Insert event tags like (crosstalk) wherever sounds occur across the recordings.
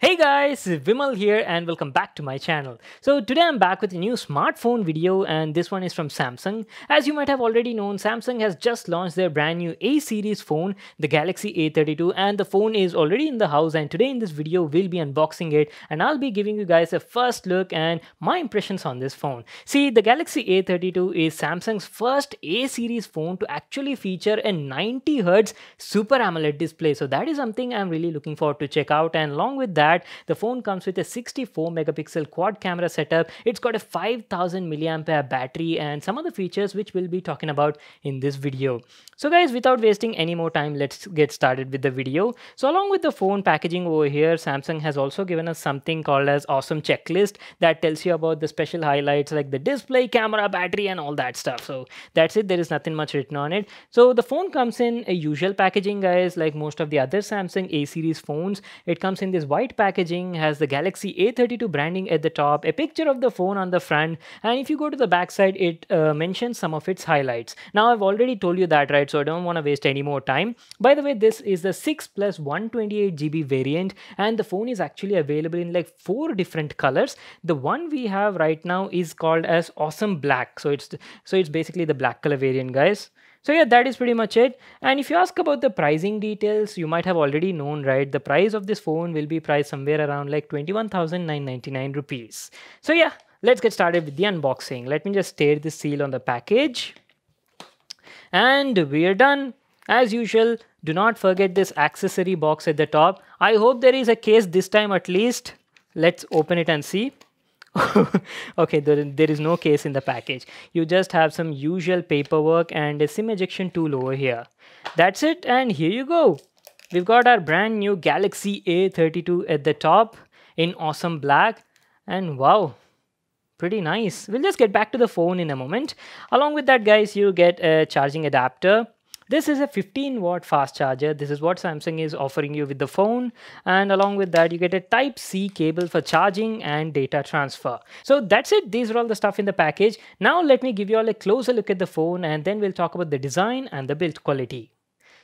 Hey guys, Vimal here and welcome back to my channel. So today I'm back with a new smartphone video and this one is from Samsung. As you might have already known, Samsung has just launched their brand new A series phone, the Galaxy A32 and the phone is already in the house and today in this video we'll be unboxing it and I'll be giving you guys a first look and my impressions on this phone. See, the Galaxy A32 is Samsung's first A series phone to actually feature a 90Hz Super AMOLED display. So that is something I'm really looking forward to check out and along with that that. The phone comes with a 64 megapixel quad camera setup. It's got a 5000 milliampere battery and some of the features which we'll be talking about in this video. So guys without wasting any more time let's get started with the video. So along with the phone packaging over here samsung has also given us something called as awesome checklist that tells you about the special highlights like the display camera battery and all that stuff. So that's it. There is nothing much written on it. So the phone comes in a usual packaging guys like most of the other samsung a series phones. It comes in this white packaging has the Galaxy A32 branding at the top, a picture of the phone on the front, and if you go to the back side, it uh, mentions some of its highlights. Now, I've already told you that, right? So I don't want to waste any more time. By the way, this is the 6 plus 128 GB variant, and the phone is actually available in like four different colors. The one we have right now is called as Awesome Black. So it's so it's basically the black color variant, guys. So yeah, that is pretty much it. And if you ask about the pricing details, you might have already known, right? The price of this phone will be priced somewhere around like 21,999 rupees. So yeah, let's get started with the unboxing. Let me just tear the seal on the package. And we're done. As usual, do not forget this accessory box at the top. I hope there is a case this time at least. Let's open it and see. (laughs) okay, there, there is no case in the package. You just have some usual paperwork and a SIM ejection tool over here. That's it and here you go. We've got our brand new Galaxy A32 at the top in awesome black and wow, pretty nice. We'll just get back to the phone in a moment. Along with that guys, you get a charging adapter this is a 15 watt fast charger. This is what Samsung is offering you with the phone. And along with that, you get a type C cable for charging and data transfer. So that's it. These are all the stuff in the package. Now let me give you all a closer look at the phone and then we'll talk about the design and the build quality.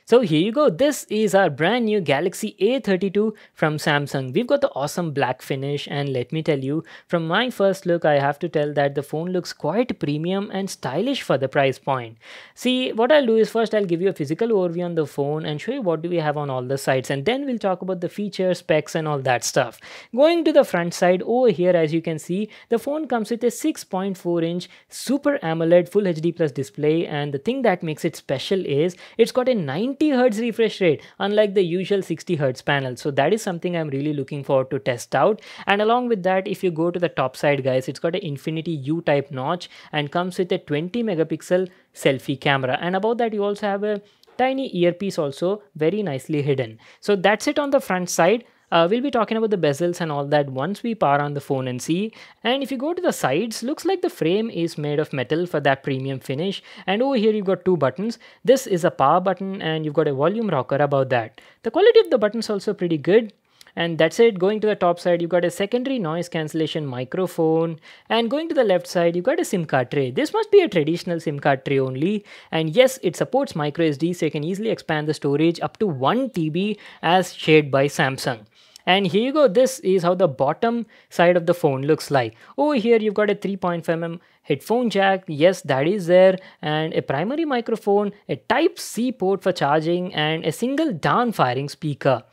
So here you go. This is our brand new Galaxy A32 from Samsung. We've got the awesome black finish and let me tell you, from my first look, I have to tell that the phone looks quite premium and stylish for the price point. See, what I'll do is first I'll give you a physical overview on the phone and show you what do we have on all the sides and then we'll talk about the features, specs and all that stuff. Going to the front side over here, as you can see, the phone comes with a 6.4 inch Super AMOLED Full HD Plus display and the thing that makes it special is it's got a 9 90 hertz refresh rate unlike the usual 60 hertz panel. So that is something i'm really looking forward to test out. And along with that if you go to the top side guys it's got an infinity u type notch and comes with a 20 megapixel selfie camera. And above that you also have a tiny earpiece also very nicely hidden. So that's it on the front side uh, we'll be talking about the bezels and all that once we power on the phone and see. And if you go to the sides, looks like the frame is made of metal for that premium finish. And over here you've got two buttons. This is a power button and you've got a volume rocker above that. The quality of the buttons also pretty good and that's it. Going to the top side you've got a secondary noise cancellation microphone. And going to the left side you've got a sim card tray. This must be a traditional sim card tray only. And yes it supports micro sd so you can easily expand the storage up to 1 tb as shared by samsung. And here you go, this is how the bottom side of the phone looks like. Over here, you've got a 3.5mm headphone jack, yes, that is there, and a primary microphone, a type C port for charging, and a single down firing speaker.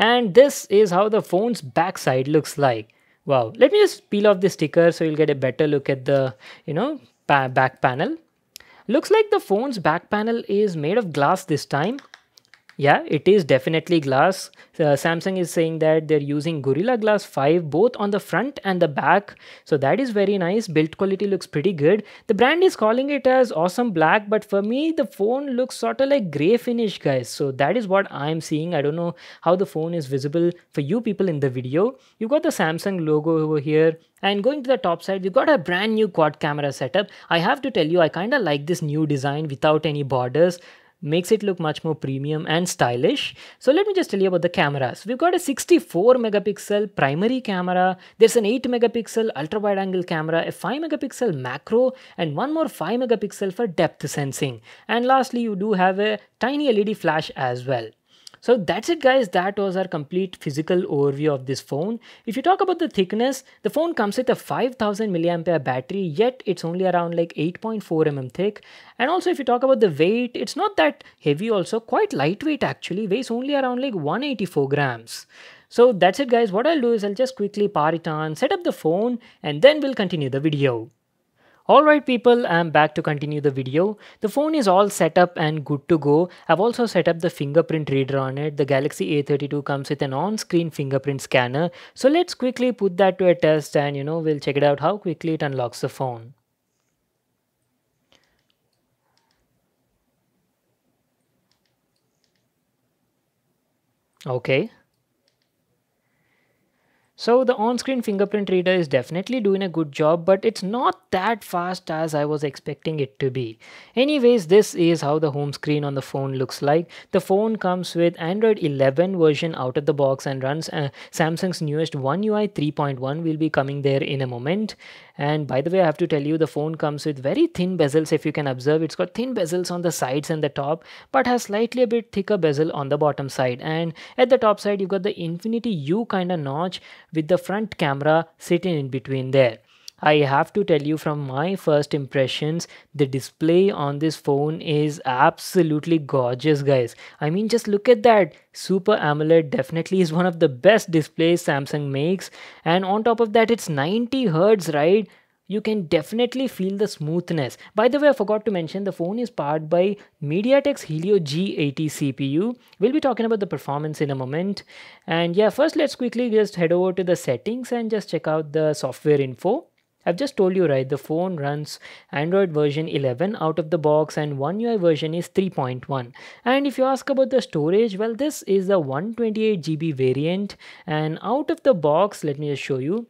And this is how the phone's backside looks like. Wow, let me just peel off the sticker so you'll get a better look at the, you know, pa back panel. Looks like the phone's back panel is made of glass this time yeah, it is definitely glass. Uh, Samsung is saying that they're using Gorilla Glass 5 both on the front and the back. So that is very nice. Build quality looks pretty good. The brand is calling it as awesome black, but for me, the phone looks sort of like gray finish, guys. So that is what I'm seeing. I don't know how the phone is visible for you people in the video. You've got the Samsung logo over here. And going to the top side, we've got a brand new quad camera setup. I have to tell you, I kind of like this new design without any borders makes it look much more premium and stylish. So let me just tell you about the cameras. We've got a 64 megapixel primary camera. There's an 8 megapixel ultra wide angle camera, a 5 megapixel macro and one more 5 megapixel for depth sensing. And lastly, you do have a tiny LED flash as well. So that's it guys, that was our complete physical overview of this phone. If you talk about the thickness, the phone comes with a 5000 mAh battery yet it's only around like 8.4 mm thick. And also if you talk about the weight, it's not that heavy also, quite lightweight actually, weighs only around like 184 grams. So that's it guys, what I'll do is I'll just quickly power it on, set up the phone and then we'll continue the video. Alright people, I'm back to continue the video. The phone is all set up and good to go. I've also set up the fingerprint reader on it. The Galaxy A32 comes with an on-screen fingerprint scanner. So let's quickly put that to a test and you know, we'll check it out how quickly it unlocks the phone. Okay, so the on-screen fingerprint reader is definitely doing a good job, but it's not that fast as I was expecting it to be. Anyways, this is how the home screen on the phone looks like. The phone comes with Android 11 version out of the box and runs uh, Samsung's newest One UI 3.1 will be coming there in a moment. And by the way, I have to tell you the phone comes with very thin bezels if you can observe. It's got thin bezels on the sides and the top, but has slightly a bit thicker bezel on the bottom side. And at the top side, you've got the Infinity U kind of notch with the front camera sitting in between there. I have to tell you from my first impressions, the display on this phone is absolutely gorgeous, guys. I mean, just look at that. Super AMOLED definitely is one of the best displays Samsung makes. And on top of that, it's 90 Hertz, right? You can definitely feel the smoothness. By the way, I forgot to mention the phone is powered by MediaTek's Helio G80 CPU. We'll be talking about the performance in a moment. And yeah, first let's quickly just head over to the settings and just check out the software info. I've just told you right, the phone runs Android version 11 out of the box and One UI version is 3.1. And if you ask about the storage, well, this is the 128GB variant and out of the box, let me just show you,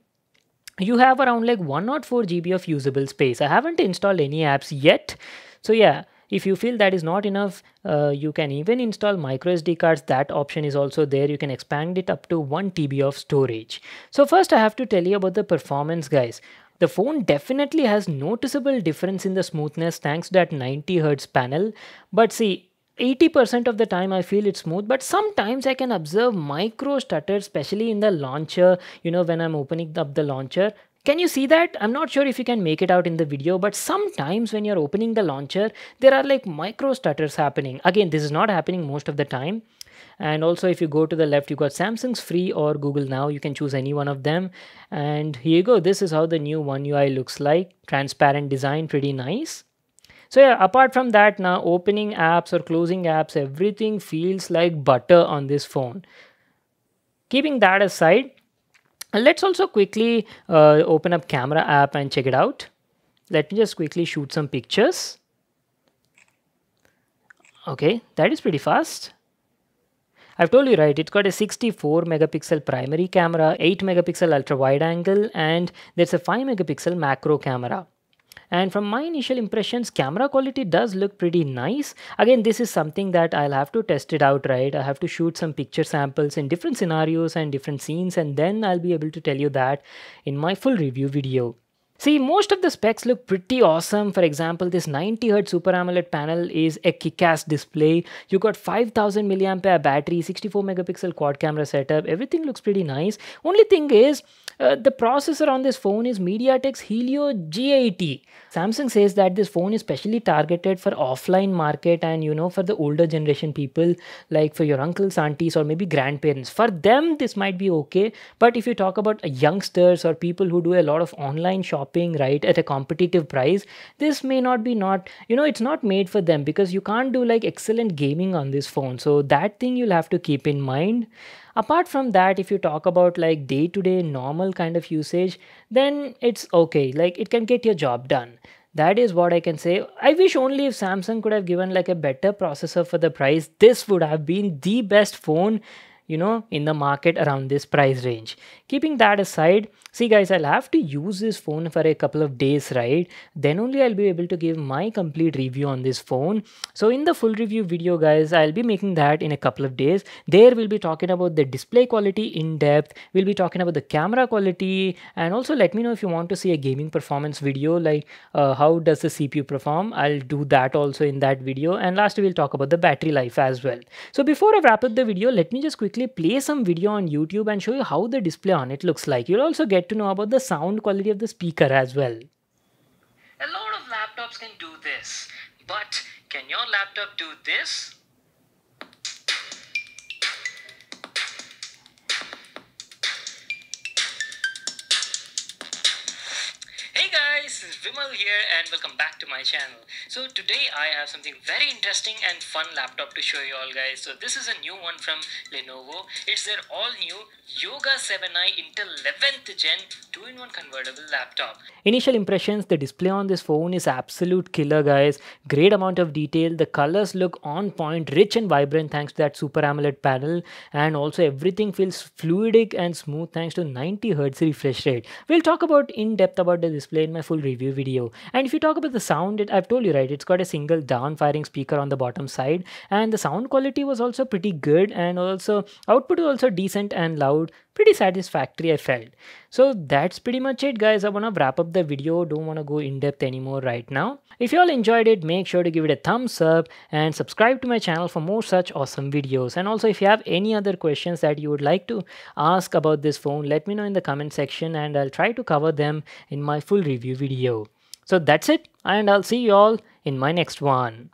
you have around like 104 GB of usable space. I haven't installed any apps yet. So yeah, if you feel that is not enough, uh, you can even install microSD cards. That option is also there. You can expand it up to 1 TB of storage. So first I have to tell you about the performance guys. The phone definitely has noticeable difference in the smoothness thanks to that 90 Hz panel. But see, 80% of the time I feel it's smooth, but sometimes I can observe micro stutter, especially in the launcher, you know, when I'm opening up the launcher. Can you see that? I'm not sure if you can make it out in the video, but sometimes when you're opening the launcher, there are like micro stutters happening. Again, this is not happening most of the time. And also if you go to the left, you've got Samsung's free or Google Now. You can choose any one of them. And here you go. This is how the new One UI looks like. Transparent design, pretty nice. So yeah, apart from that now opening apps or closing apps, everything feels like butter on this phone. Keeping that aside, let's also quickly uh, open up camera app and check it out. Let me just quickly shoot some pictures. Okay, that is pretty fast. I've told you right, it's got a 64 megapixel primary camera, 8 megapixel ultra wide angle, and there's a 5 megapixel macro camera and from my initial impressions camera quality does look pretty nice again this is something that I'll have to test it out right I have to shoot some picture samples in different scenarios and different scenes and then I'll be able to tell you that in my full review video See, most of the specs look pretty awesome. For example, this 90Hz Super AMOLED panel is a kick-ass display. You got 5000 mAh battery, 64 megapixel quad camera setup. Everything looks pretty nice. Only thing is, uh, the processor on this phone is MediaTek's Helio G80. Samsung says that this phone is specially targeted for offline market and you know for the older generation people like for your uncles, aunties or maybe grandparents. For them this might be okay, but if you talk about youngsters or people who do a lot of online shopping right at a competitive price, this may not be not you know it's not made for them because you can't do like excellent gaming on this phone. So that thing you'll have to keep in mind apart from that if you talk about like day to day normal kind of usage then it's okay. Like it can get your job done. That is what i can say. I wish only if samsung could have given like a better processor for the price this would have been the best phone you know in the market around this price range. Keeping that aside see guys i'll have to use this phone for a couple of days right? Then only i'll be able to give my complete review on this phone. So in the full review video guys i'll be making that in a couple of days. There we'll be talking about the display quality in depth. We'll be talking about the camera quality. And also let me know if you want to see a gaming performance video like uh, how does the cpu perform? I'll do that also in that video. And lastly we'll talk about the battery life as well. So before i wrap up the video let me just quickly play some video on youtube and show you how the display on it looks like. You'll also get to know about the sound quality of the speaker as well. A lot of laptops can do this. But can your laptop do this? Hey guys, this is Vimal here and welcome back to my channel. So today I have something very interesting and fun laptop to show you all guys. So this is a new one from Lenovo. It's their all new Yoga 7i Intel 11th Gen 2-in-1 convertible laptop. Initial impressions, the display on this phone is absolute killer guys. Great amount of detail. The colors look on point, rich and vibrant thanks to that Super AMOLED panel and also everything feels fluidic and smooth thanks to 90 Hz refresh rate. We'll talk about in depth about the display in my full review video. And if you talk about the sound, it, I've told you right, it's got a single down firing speaker on the bottom side and the sound quality was also pretty good and also output was also decent and loud pretty satisfactory I felt. So that's pretty much it guys. I want to wrap up the video. Don't want to go in depth anymore right now. If you all enjoyed it, make sure to give it a thumbs up and subscribe to my channel for more such awesome videos. And also if you have any other questions that you would like to ask about this phone, let me know in the comment section and I'll try to cover them in my full review video. So that's it and I'll see you all in my next one.